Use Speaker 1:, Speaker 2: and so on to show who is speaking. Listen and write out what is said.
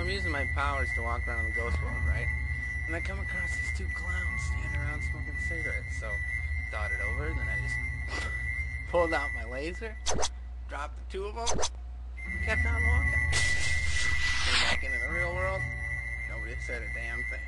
Speaker 1: I'm using my powers to walk around the ghost world, right? And I come across these two clowns standing around smoking cigarettes. So, thought it over, then I just pulled out my laser, dropped the two of them, kept on walking. Came back into the real world. Nobody said a damn thing.